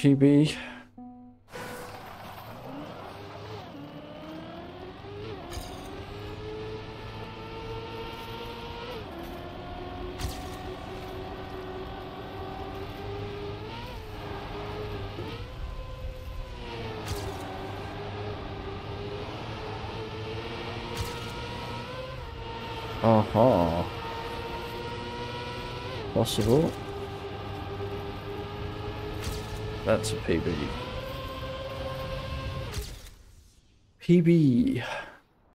PB. Uh-huh. Possible. That's a PB. PB.